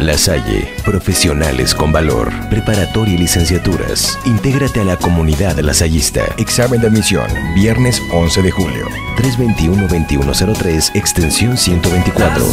La Salle, profesionales con valor, preparatoria y licenciaturas. Intégrate a la comunidad lasallista. Examen de admisión, viernes 11 de julio. 321-2103, extensión 124.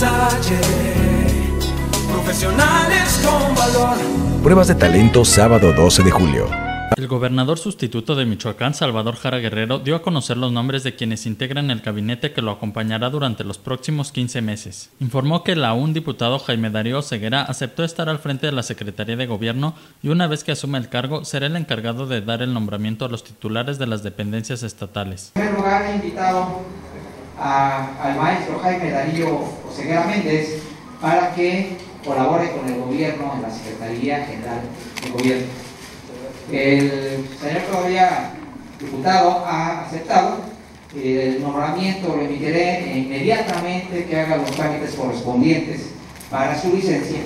profesionales con valor. Pruebas de talento sábado 12 de julio. El gobernador sustituto de Michoacán, Salvador Jara Guerrero, dio a conocer los nombres de quienes integran el gabinete que lo acompañará durante los próximos 15 meses. Informó que el aún diputado Jaime Darío Ceguera aceptó estar al frente de la Secretaría de Gobierno y una vez que asume el cargo será el encargado de dar el nombramiento a los titulares de las dependencias estatales. En primer lugar, he invitado al maestro Jaime Darío Ceguera Méndez para que colabore con el gobierno en la Secretaría General de Gobierno. El señor todavía diputado ha aceptado el nombramiento, lo emitiré inmediatamente que haga los trámites correspondientes para su licencia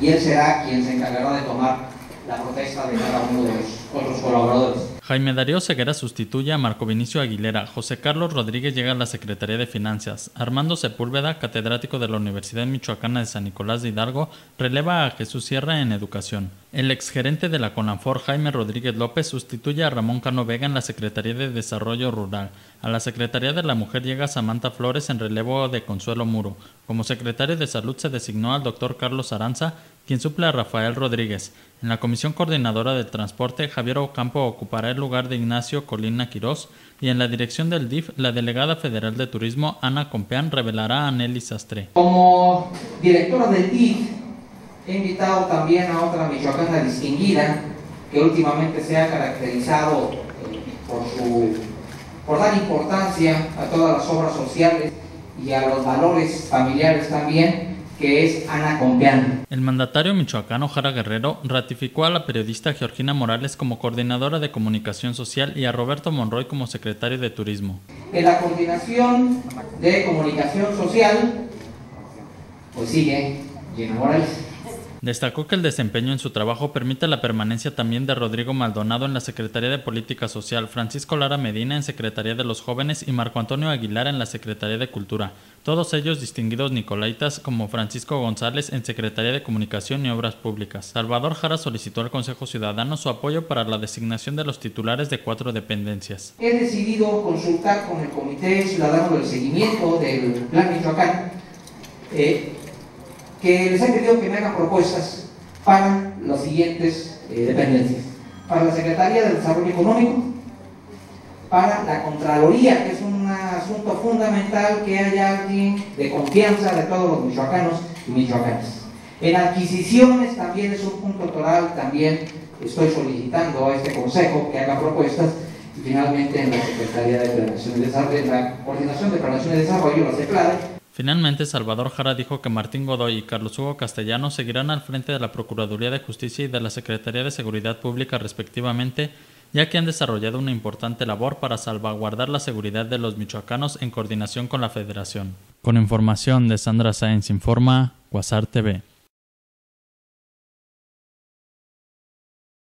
y él será quien se encargará de tomar la protesta de cada uno de los otros colaboradores. Jaime Darío Ceguera sustituye a Marco Vinicio Aguilera, José Carlos Rodríguez llega a la Secretaría de Finanzas, Armando Sepúlveda, catedrático de la Universidad Michoacana de San Nicolás de Hidalgo, releva a Jesús Sierra en Educación. El exgerente de la CONAFOR, Jaime Rodríguez López, sustituye a Ramón Cano Vega en la Secretaría de Desarrollo Rural. A la Secretaría de la Mujer llega Samantha Flores en relevo de Consuelo Muro. Como secretario de Salud se designó al doctor Carlos Aranza, quien suple a Rafael Rodríguez. En la Comisión Coordinadora del Transporte, Javier Ocampo ocupará el lugar de Ignacio Colina Quirós y en la dirección del DIF, la delegada federal de turismo, Ana Compeán, revelará a Nelly Sastre. Como directora del DIF, he invitado también a otra michoacana distinguida que últimamente se ha caracterizado eh, por, su, por dar importancia a todas las obras sociales y a los valores familiares también que es Ana Compeán. El mandatario michoacano Jara Guerrero ratificó a la periodista Georgina Morales como coordinadora de comunicación social y a Roberto Monroy como secretario de turismo. En la coordinación de comunicación social, pues sigue Gina Morales. Destacó que el desempeño en su trabajo permite la permanencia también de Rodrigo Maldonado en la Secretaría de Política Social, Francisco Lara Medina en Secretaría de los Jóvenes y Marco Antonio Aguilar en la Secretaría de Cultura, todos ellos distinguidos nicolaitas como Francisco González en Secretaría de Comunicación y Obras Públicas. Salvador Jara solicitó al Consejo Ciudadano su apoyo para la designación de los titulares de cuatro dependencias. He decidido consultar con el Comité Ciudadano del Seguimiento del Plan Michoacán eh, que les he pedido que me hagan propuestas para las siguientes eh, dependencias. Para la Secretaría de Desarrollo Económico, para la Contraloría, que es un asunto fundamental que haya alguien de confianza de todos los michoacanos y michoacanas. En adquisiciones también es un punto total, también estoy solicitando a este consejo que haga propuestas y finalmente en la Secretaría de Planación y Desarrollo, en la Coordinación de Planación y Desarrollo, la CEPLADE, Finalmente, Salvador Jara dijo que Martín Godoy y Carlos Hugo Castellano seguirán al frente de la Procuraduría de Justicia y de la Secretaría de Seguridad Pública respectivamente, ya que han desarrollado una importante labor para salvaguardar la seguridad de los michoacanos en coordinación con la Federación. Con información de Sandra Sáenz Informa, Guasar TV.